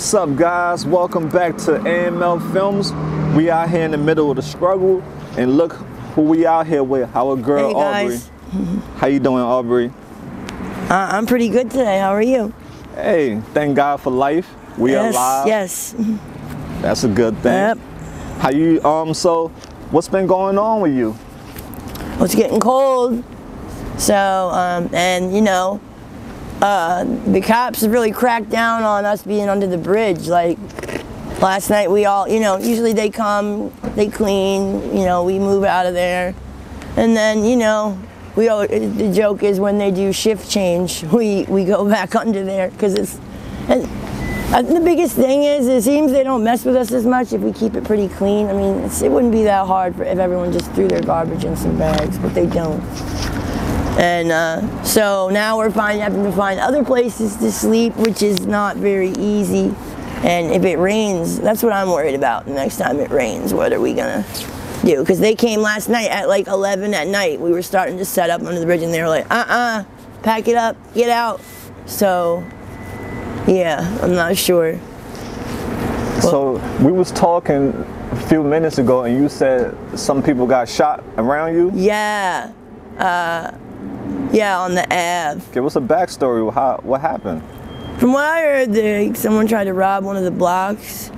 what's up, guys? Welcome back to AML Films. We out here in the middle of the struggle, and look who we out here with. Our girl Hey, guys. Aubrey. How you doing, Aubrey? Uh, I'm pretty good today. How are you? Hey, thank God for life. We yes, alive. yes. That's a good thing. Yep. How you? Um. So, what's been going on with you? Well, it's getting cold. So, um, and you know, uh, the cops really cracked down on us being under the bridge. Like last night, we all, you know, usually they come, they clean, you know, we move out of there, and then you know, we all, the joke is when they do shift change, we we go back under there because it's. And, the biggest thing is, it seems they don't mess with us as much if we keep it pretty clean. I mean, it wouldn't be that hard for, if everyone just threw their garbage in some bags, but they don't. And uh, so now we're finding, having to find other places to sleep, which is not very easy. And if it rains, that's what I'm worried about. The next time it rains, what are we gonna do? Because they came last night at like 11 at night. We were starting to set up under the bridge, and they were like, "Uh-uh, pack it up, get out." So, yeah, I'm not sure. So we was talking a few minutes ago, and you said some people got shot around you. Yeah, uh, yeah, on the Ave. Okay, what's the backstory. How? What happened? From what I heard, they, someone tried to rob one of the blocks,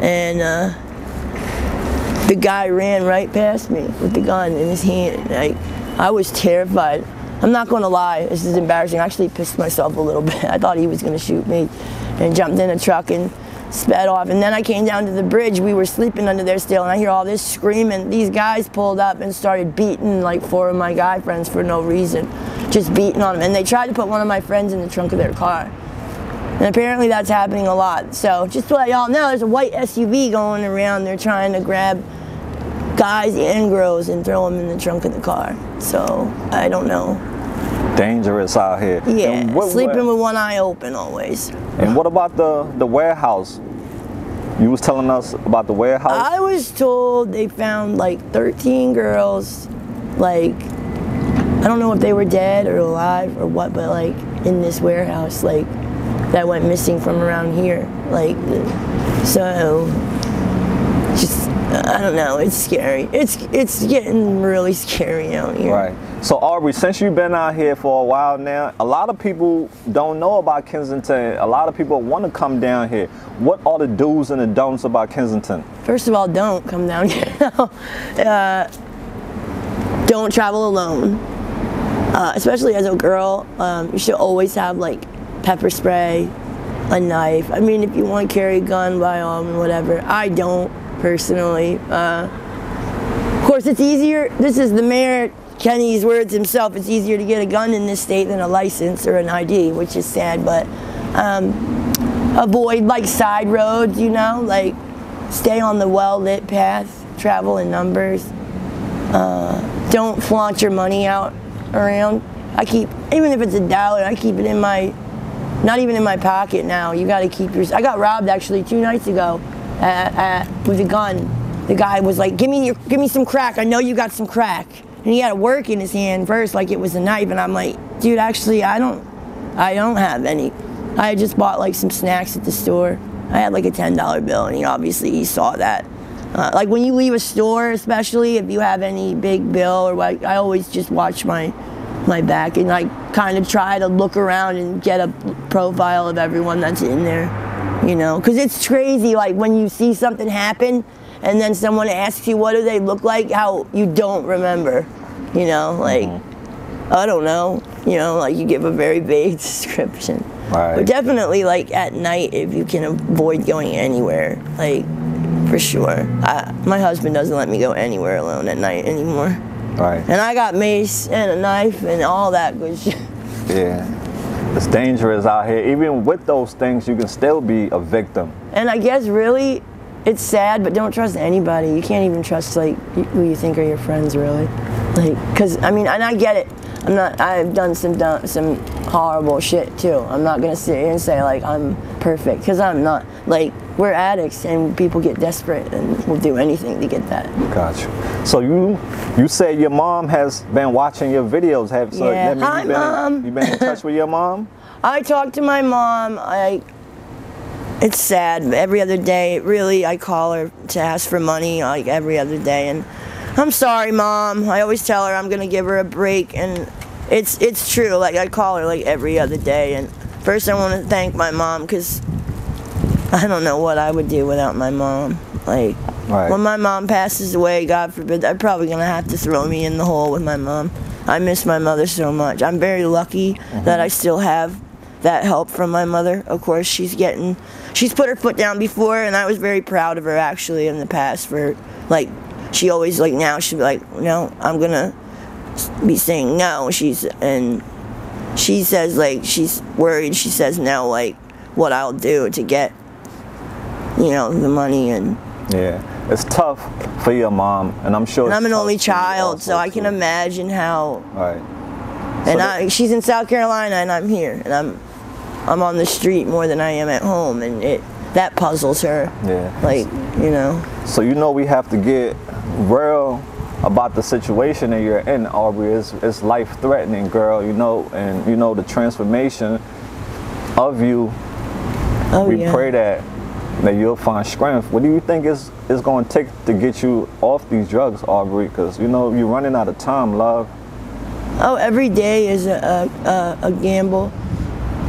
and uh, the guy ran right past me with the gun in his hand. Like, I was terrified. I'm not going to lie, this is embarrassing. I actually pissed myself a little bit. I thought he was going to shoot me, and jumped in a truck and sped off. And then I came down to the bridge. We were sleeping under there still, and I hear all this screaming. These guys pulled up and started beating like four of my guy friends for no reason, just beating on them. And they tried to put one of my friends in the trunk of their car. And apparently that's happening a lot. So just to let y'all know, there's a white SUV going around. They're trying to grab guys and girls and throw them in the trunk of the car. So I don't know. Dangerous out here. Yeah, what- sleeping what- with one eye open always. And what about the the warehouse? You was telling us about the warehouse. I was told they found like 13 girls, like I don't know if they were dead or alive or what, but like in this warehouse, like that went missing from around here, like so. Just I don't know. It's scary. It's it's getting really scary out here. Right. So Aubrey, since you've been out here for a while now, a lot of people don't know about Kensington. A lot of people want to come down here. What are the do's and the don'ts about Kensington? First of all, don't come down here. uh, don't travel alone, uh, especially as a girl. Um, you should always have like pepper spray, a knife. I mean, if you want to carry a gun, by all means, whatever. I don't personally. Uh, of course, it's easier. This is the mayor Kenney's words himself. It's easier to get a gun in this state than a license or an ID, which is sad. But um, avoid like side roads, you know, like stay on the well lit path, travel in numbers. Uh, don't flaunt your money out around. I keep, even if it's a dollar, I keep it in my, not even in my pocket now. You got to keep your. I got robbed actually two nights ago, uh, uh, with a gun. The guy was like, "Give me your, give me some crack. I know you got some crack." And he had a work in his hand first, like it was a knife. And I'm like, "Dude, actually, I don't, I don't have any." I just bought like some snacks at the store. I had like a ten dollar bill, and he obviously he saw that. Uh, like when you leave a store, especially if you have any big bill or like, I always just watch my my back and like kind of try to look around and get a profile of everyone that's in there, you know, because it's crazy. Like when you see something happen, and then someone asks you what do they look like, how you don't remember, you know, like. Mm-hmm. I don't know, you know, like you give a very vague description. Right. But definitely, like at night, if you can avoid going anywhere, like for sure. I, my husband doesn't let me go anywhere alone at night anymore. Right. And I got mace and a knife and all that good shit. Yeah. It's dangerous out here. Even with those things, you can still be a victim. And I guess really, it's sad, but don't trust anybody. You can't even trust like who you think are your friends, really. Like, cause I mean, and I get it. I'm not. I've done some dumb, some horrible shit too. I'm not gonna sit here and say like I'm perfect, cause I'm not. Like we're addicts, and people get desperate and will do anything to get that. Gotcha. So you you said your mom has been watching your videos. Have so Yeah. Hi, you been Mom. you been in touch with your mom? I talk to my mom. I. It's sad. Every other day, really, I call her to ask for money, like every other day, and I'm sorry, mom. I always tell her I'm gonna give her a break, and it's it's true. Like I call her like every other day, and first I want to thank my mom because I don't know what I would do without my mom. Like Right. when my mom passes away, God forbid, I'm probably gonna have to throw me in the hole with my mom. I miss my mother so much. I'm very lucky that mm-hmm. I still have that help from my mother. Of course, she's getting, she's put her foot down before, and I was very proud of her actually in the past for like, she always like now she'd be like, no, I'm gonna be saying no. She's and she says like she's worried. She says no, like what I'll do to get, you know, the money and Yeah. It's tough for your mom, and I'm sure. And I'm an only child, so I can too. imagine how. Right. And I, she's in South Carolina, and I'm here, and I'm, I'm on the street more than I am at home, and it that puzzles her. Yeah. Like you know. So you know we have to get real about the situation that you're in, Aubrey. It's, it's life threatening, girl. You know, and you know the transformation of you. Oh we yeah. pray that that you'll find strength. What do you think is is going to take to get you off these drugs, Aubrey? Because you know you're running out of time, love. Oh, every day is a a, a, a gamble.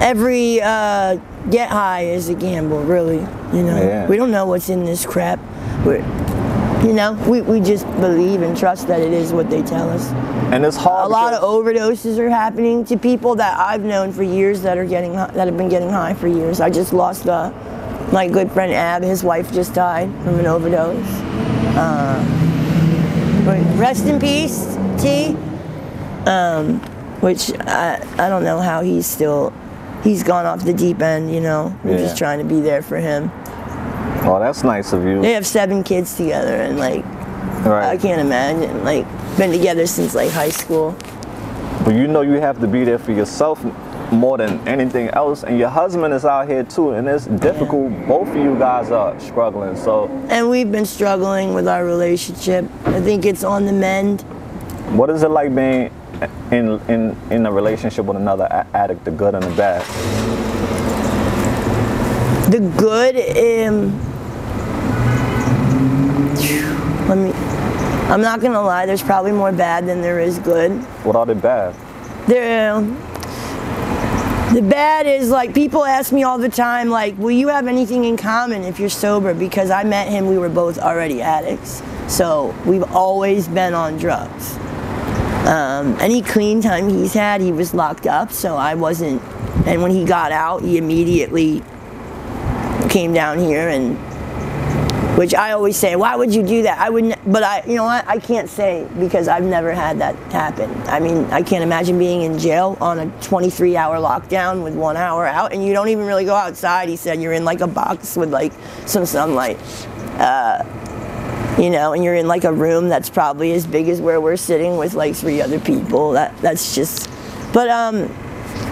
Every uh, get high is a gamble, really. You know, Yeah. we don't know what's in this crap. We're, you know, we, we just believe and trust that it is what they tell us. And it's hard. a lot of overdoses are happening to people that I've known for years that are getting that have been getting high for years. I just lost uh, my good friend Ab. His wife just died from an overdose. Uh, rest in peace, T. Um, which I I don't know how he's still. He's gone off the deep end, you know. We're Yeah. just trying to be there for him. Oh, that's nice of you. They have seven kids together, and like I can't imagine like been together since like high school. But you know you have to be there for yourself more than anything else. And your husband is out here too, and it's difficult. Both of you guys are struggling. So And we've been struggling with our relationship. I think it's on the mend. what is it like being in in in a relationship with another addict, the good and the bad? The good, um, let me, I'm not gonna lie, there's probably more bad than there is good. What are the bad? There, um, the bad is like people ask me all the time, like, will you have anything in common if you're sober? Because I met him, we were both already addicts. So we've always been on drugs. Um, any clean time he's had, he was locked up, so I wasn't. And when he got out, he immediately came down here and which I always say, why would you do that? I wouldn't, but I, you know what? I can't say because I've never had that happen. I mean, I can't imagine being in jail on a 23 hour lockdown with one hour out and you don't even really go outside. He said you're in like a box with like some sunlight. Uh, you know, and you're in like a room that's probably as big as where we're sitting with like three other people. That that's just, but um,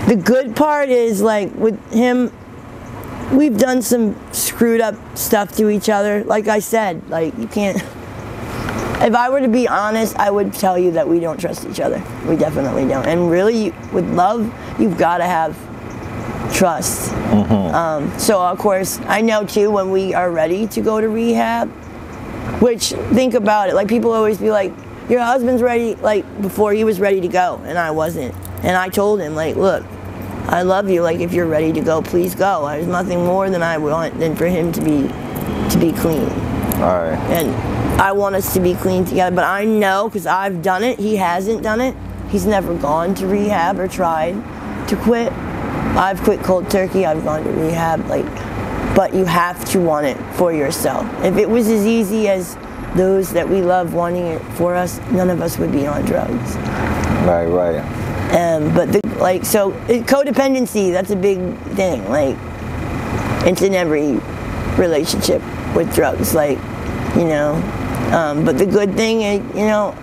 the good part is like with him, we've done some screwed up stuff to each other. Like I said, like you can't. If I were to be honest, I would tell you that we don't trust each other. We definitely don't. And really, with love, you've got to have trust. Mm-hmm. Um, so of course, I know too when we are ready to go to rehab. Which think about it, like people always be like, "Your husband's ready," like before he was ready to go, and I wasn't. And I told him, like, "Look, I love you. Like if you're ready to go, please go. There's nothing more than I want than for him to be to be clean." All right. and I want us to be clean together. But I know because I've done it. He hasn't done it. He's never gone to rehab or tried to quit. I've quit cold turkey. I've gone to rehab. Like, but you have to want it for yourself. If it was as easy as those that we love wanting it for us, none of us would be on drugs. Right, right. Um, but the, like so, it, codependency that's a big thing. Like it's in every relationship with drugs. Like you know, um, but the good thing is you know,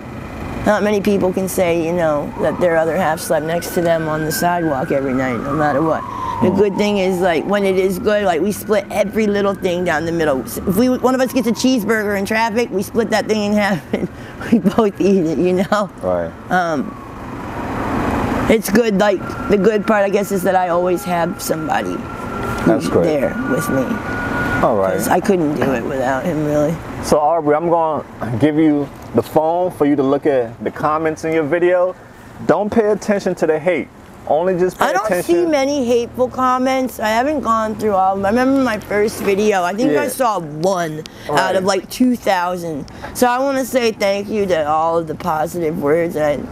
not many people can say you know that their other half slept next to them on the sidewalk every night, no matter what. The good thing is like when it is good, like we split every little thing down the middle. If we one of us gets a cheeseburger in traffic, we split that thing in half and we both eat it. You know Right. Um, it's good like the good part i guess is that i always have somebody That's great. there with me All right. i couldn't do it without him really So Aubrey, I'm going to give you the phone for you to look at the comments in your video. Don't pay attention to the hate. Only just pay i don't attention. see many hateful comments i haven't gone through all of them i remember my first video i think i saw one out of like 2000 so i want to say thank you to all of the positive words and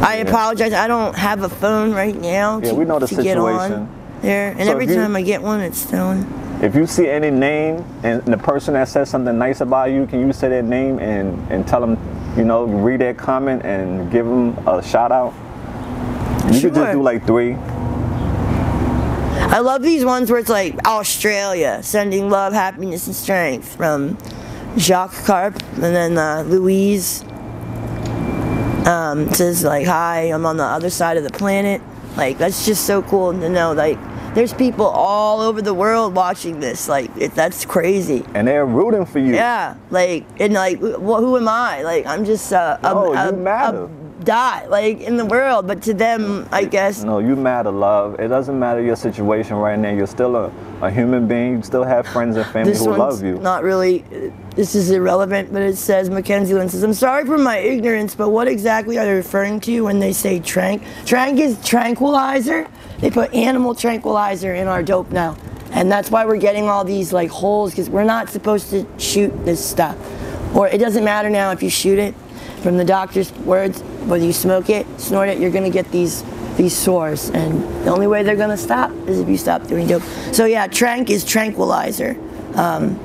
I Yeah. apologize. I don't have a phone right now. Yeah, to, we know the situation. there, and So every you- time I get one, it's stolen. If you see any name and the person that says something nice about you, can you say their name and, and tell them, you know, read their comment and give them a shout out? You could just do like three. I love these ones where it's like Australia sending love, happiness, and strength from Jacques Carp, and then uh, Louise um, says like, "Hi, I'm on the other side of the planet." Like that's just so cool to know. Like there's people all over the world watching this. Like it, that's crazy. And they're rooting for you. Yeah, like and like, wh- who am I? Like I'm just uh, a, No, a, you matter. a dot like in the world, but to them, I guess No, you matter, love. It doesn't matter your situation right now. You're still a, a human being. You still have friends and family this who love you. not really. This is irrelevant, but it says Mackenzie Lynn says, "I'm sorry for my ignorance, but what exactly are they referring to when they say trank? Trank is tranquilizer. They put animal tranquilizer in our dope now, and that's why we're getting all these like holes because we're not supposed to shoot this stuff, or it doesn't matter now if you shoot it. From the doctor's words, whether you smoke it, snort it, you're gonna get these these sores, and the only way they're gonna stop is if you stop doing dope. So yeah, trank is tranquilizer. Um,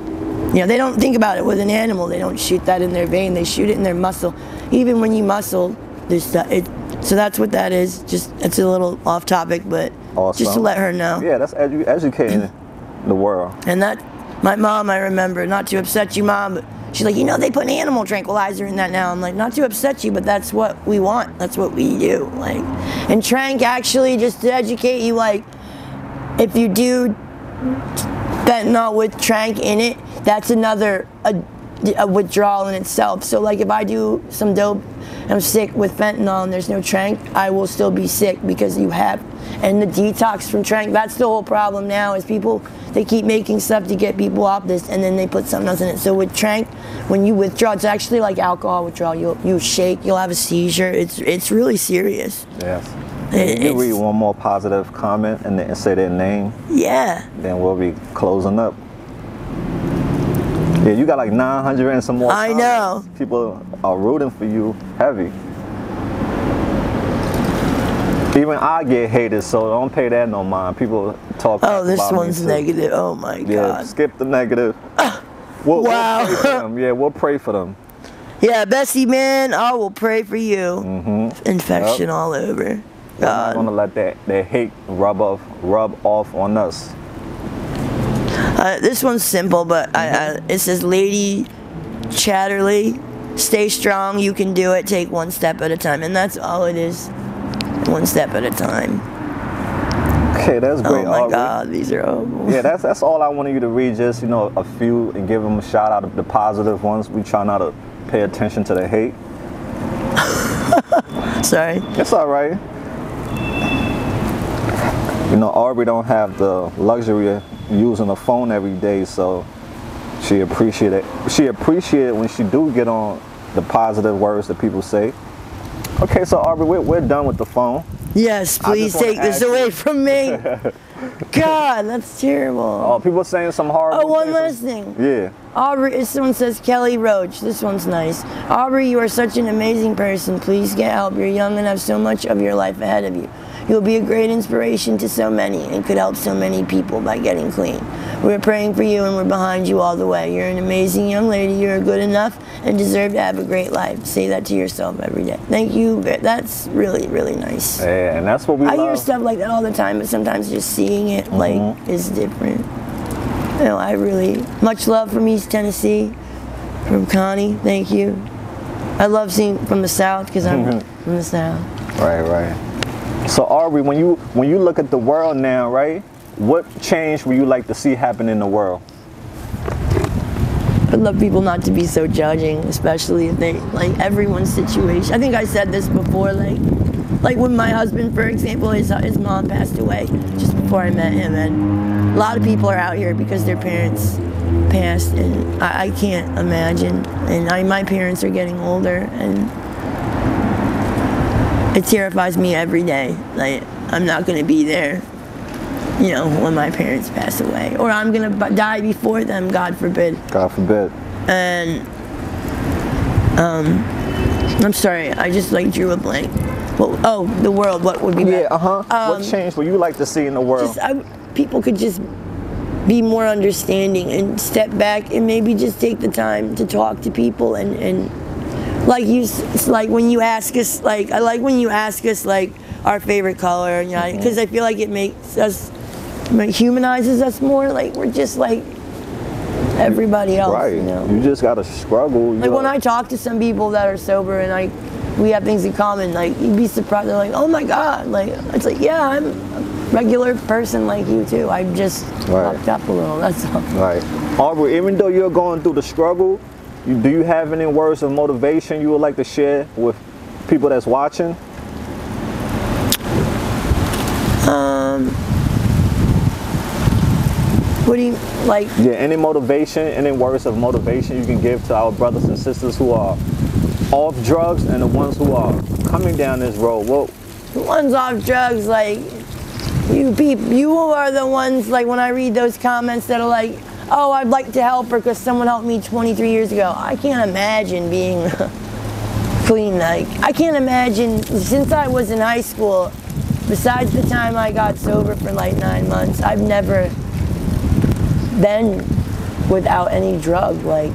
you know, they don't think about it with an animal. They don't shoot that in their vein. They shoot it in their muscle. Even when you muscle, there's stuff. It, so that's what that is. Just it's a little off topic, but Awesome. just to let her know. Yeah, that's edu- educating the world. And that, my mom, I remember, not to upset you, mom, but she's like, you know, they put an animal tranquilizer in that now. I'm like, not to upset you, but that's what we want. That's what we do. Like, and trank actually, just to educate you, like, if you do fentanyl with trank in it, that's another a, a withdrawal in itself. So like if I do some dope, I'm sick with fentanyl and there's no trank, I will still be sick because you have. And the detox from trank, that's the whole problem now is people they keep making stuff to get people off this and then they put something else in it. So with trank, when you withdraw, it's actually like alcohol withdrawal. You'll you shake, you'll have a seizure. It's it's really serious. Yes. It- you read one more positive comment and then say their name, Yeah. then we'll be closing up. Yeah, you got like 900 and some more. I know. People are rooting for you heavy. Even I get hated, so don't pay that no mind. People talk. Oh, this one's negative. Oh my Yeah, god. skip the negative. We'll, Wow. We'll pray for them. Yeah, we'll pray for them. Yeah, Bessie, man, I will pray for you. Mm-hmm. Infection all over. We're not God. gonna let that, that hate rub off rub off on us. Uh, this one's simple, but I, I, it says, Lady Chatterley, stay strong. You can do it. Take one step at a time. And that's all it is. One step at a time. Okay, that's oh great. oh my Aubrey. God, these are horrible. Yeah, that's that's all I wanted you to read. Just you know, a few and give them a shout out of the positive ones. We try not to pay attention to the hate. Sorry. It's all right. You know, Aubrey don't have the luxury of using a phone every day, so she appreciate it. She appreciate it when she do get on the positive words that people say. Okay, so Aubrey, we're, we're done with the phone. Yes, please take this ask away you- from me. God, that's terrible. Oh, people saying some horrible. Oh, one last thing. Yeah. Aubrey, this someone says Kelly Roach. This one's nice. Aubrey, you are such an amazing person. Please get help. You're young and have so much of your life ahead of you. You'll be a great inspiration to so many and could help so many people by getting clean. We're praying for you and we're behind you all the way. You're an amazing young lady. You're good enough and deserve to have a great life. Say that to yourself every day. Thank you. That's really, really nice. Yeah, and that's what we I love. hear stuff like that all the time, but sometimes just seeing it like Mm-hmm. is different. You know, I really much love from East Tennessee, from Connie. Thank you. I love seeing from the South because I'm from the South. Right, right. So Aubrey, when you when you look at the world now, right? What change would you like to see happen in the world? I love people not to be so judging, especially if they like everyone's situation. I think I said this before, like like when my husband, for example, his his mom passed away just before I met him, and a lot of people are out here because their parents passed, and I, I can't imagine. And I, my parents are getting older, and it terrifies me every day. Like I'm not gonna be there, you know, when my parents pass away, or I'm gonna b- die before them, God forbid. God forbid. And um, I'm sorry, I just like drew a blank. Well, oh, the world. What would be Yeah, uh huh. Um, what change would you like to see in the world? Just I, people could just be more understanding and step back and maybe just take the time to talk to people and and like you like when you ask us like I like when you ask us like our favorite color you know mm-hmm. because I feel like it makes us it humanizes us more like we're just like everybody else right. you know You just gotta struggle. you like when. I talk to some people that are sober and like we have things in common, like you'd be surprised. They're like, "Oh my god!" Like it's like, yeah, I'm a regular person like you too. I'm just Right. fucked up a little. That's all. Right. Aubrey, even though you're going through the struggle, do you have any words of motivation you would like to share with people that's watching? Um, what do you like? Yeah, any motivation, any words of motivation you can give to our brothers and sisters who are off drugs and the ones who are coming down this road. Well, The ones off drugs, like you people, you are the ones. Like when I read those comments that are like, "Oh, I'd like to help her because someone helped me 23 years ago." I can't imagine being clean. Like I can't imagine since I was in high school. Besides the time I got sober for like nine months, I've never been without any drug like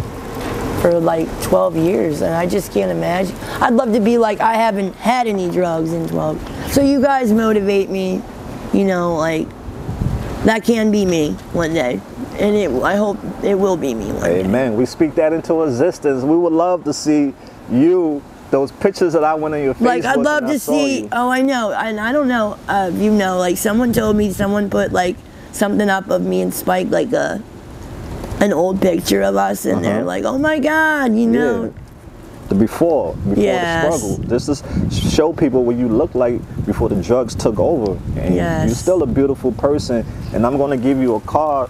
for like 12 years and I just can't imagine. I'd love to be like I haven't had any drugs in 12. So you guys motivate me, you know, like that can be me one day. And it I hope it will be me one day. amen. We speak that into existence. We would love to see you, those pictures that I went on your Facebook. Like I'd love to see you. oh I know and I don't know uh, if you know like someone told me someone put like something up of me and Spike like a an old picture of us and they're Uh-huh. like oh my god you know Yeah. The before, before Yes. the struggle. This is show people what you look like before the drugs took over. And Yes. you're still a beautiful person. And I'm gonna give you a card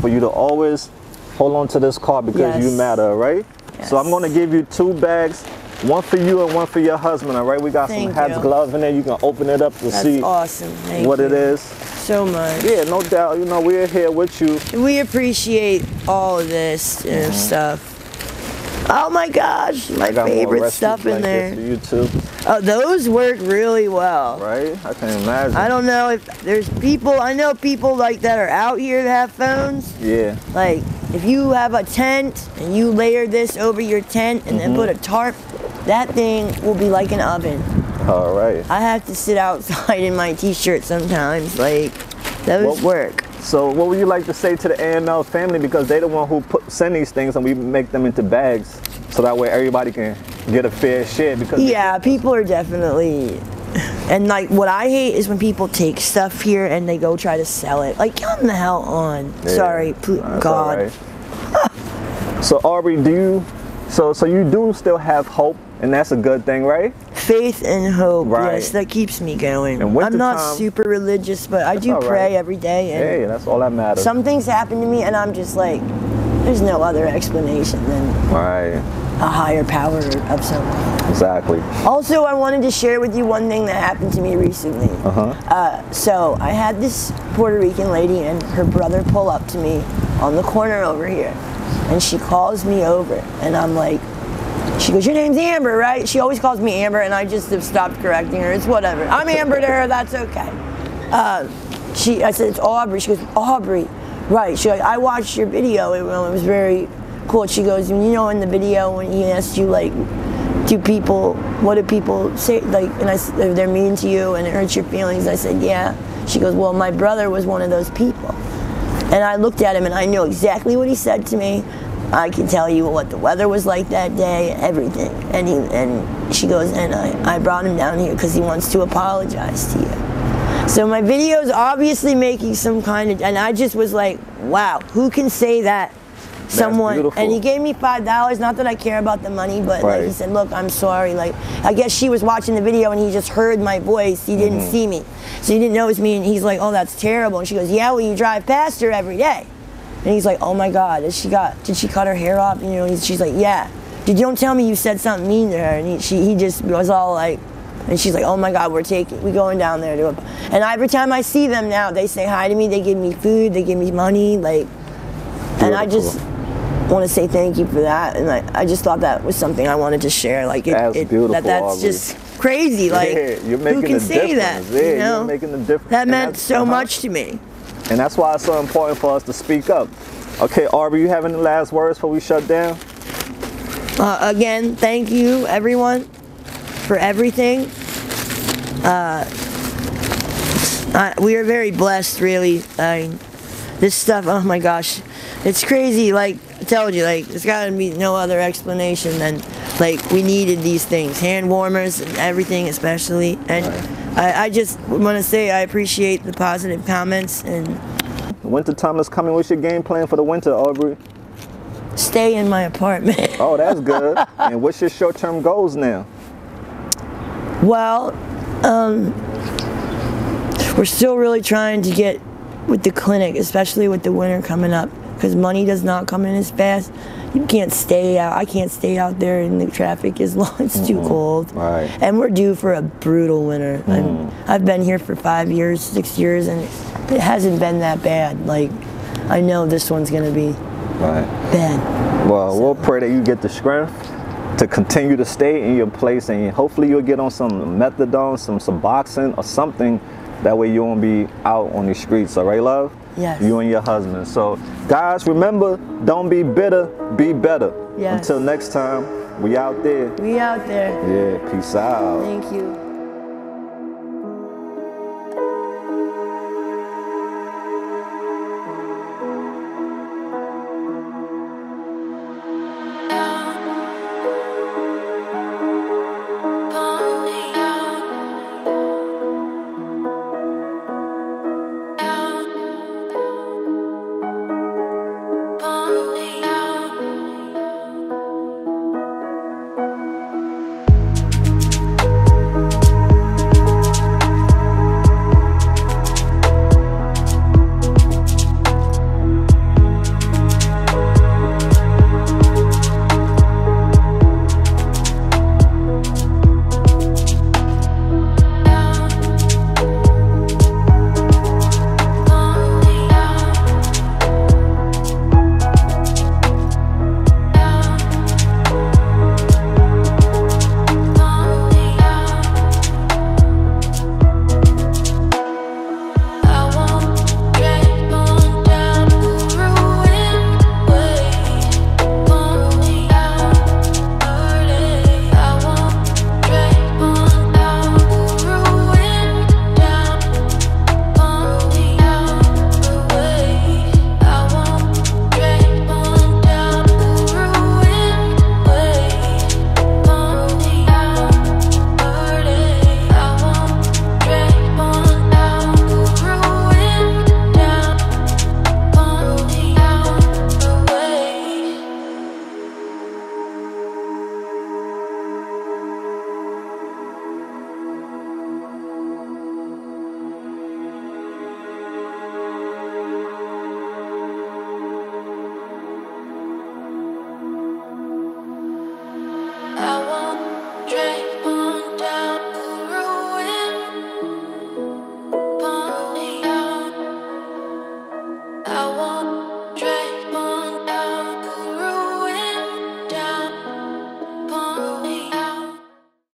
for you to always hold on to this card because you matter, right? So I'm gonna give you two bags, one for you and one for your husband, all right? We got Thank some hats, you. gloves in there. You can open it up to that's see awesome Thank what it you is. so much Yeah, no doubt. You know, we're here with you. We appreciate all of this and stuff. Oh my gosh, my I got more favorite stuff in there. for you too, Oh, those work really well. right? I can imagine. I don't know if there's people, I know people like that are out here that have phones. Yeah. Like, if you have a tent and you layer this over your tent and Mm-hmm. then put a tarp, that thing will be like an oven. All right. I have to sit outside in my t-shirt sometimes. Like, those Well- work. So, what would you like to say to the AML family because they're the one who put, send these things and we make them into bags so that way everybody can get a fair share because Yeah, people are definitely. And like, what I hate is when people take stuff here and they go try to sell it. Like, come the hell on. Yeah, Sorry, that's God. right. so Aubrey, do you so so you do still have hope and that's a good thing, right? Faith and hope. Right. Yes, that keeps me going. And I'm not wintertime- super religious, but I do all right. pray every day. And Hey, that's all that matters. some things happen to me, and I'm just like, there's no other explanation than right. a higher power of something. Exactly. Also, I wanted to share with you one thing that happened to me recently. Uh-huh. Uh, so I had this Puerto Rican lady and her brother pull up to me on the corner over here, and she calls me over, and I'm like, she goes, "Your name's Amber, right?" She always calls me Amber, and I just have stopped correcting her. It's whatever. I'm Amber to her. That's okay. Uh, she, I said it's Aubrey. She goes, Aubrey, right? She goes, I watched your video. It, well, it was very cool. She goes, you know, in the video when he asked you like do people what do people say like and I if they're mean to you and it hurts your feelings I said yeah she goes well my brother was one of those people and I looked at him and I knew exactly what he said to me I can tell you what the weather was like that day everything. And he and she goes and I, I brought him down here because he wants to apologize to you. So my video is obviously making some kind of and I just was like wow who can say that? Someone and he gave me five dollars not that i care about the money but like he said look i'm sorry like i guess she was watching the video and he just heard my voice. He didn't Mm-hmm. see me. So he didn't know it was me and he's like oh that's terrible. And she goes yeah well you drive past her every day and he's like oh my god has she got did she cut her hair off you know he's, she's like yeah did you don't tell me you said something mean to her and he, she, he just was all like and she's like, "Oh my God, we're taking, we going down there to." And every time I see them now, they say hi to me. They give me food. They give me money. Like, and I just want to say thank you for that. And I, I just thought that was something I wanted to share. Like, it, That's it- beautiful, that that's Aubrey. just crazy. Like, Yeah, you're making who can a say that? Yeah, you you're know? making a difference. That meant so uh-huh. much to me. And that's why it's so important for us to speak up. Okay, Aubrey, you have any last words before we shut down? Uh, again, thank you, everyone, for everything. Uh, I, we are very blessed, really. I, this stuff, oh my gosh, it's crazy. Like I told you, like there's got to be no other explanation than like we needed these things, hand warmers and everything, especially. And I, I just want to say I appreciate the positive comments and winter time is coming. What's your game plan for the winter, Aubrey? stay in my apartment. Oh, that's good. and what's your short-term goals now? Well, um, we're still really trying to get with the clinic, especially with the winter coming up, because money does not come in as fast. You can't stay out. I can't stay out there in the traffic as long. It's too mm-hmm. cold. Right. And we're due for a brutal winter. I'm, mm. I've been here for five years, six years, and it hasn't been that bad. Like, I know this one's gonna be Right. bad. Well, we'll pray that you get the strength to continue to stay in your place, and hopefully you'll get on some methadone, some Suboxone, or something. That way you won't be out on the streets. All right, love? Yes. You and your husband. So, guys, remember, don't be bitter, be better. Yes. Until next time, we out there. We out there. Yeah, peace out. Thank you.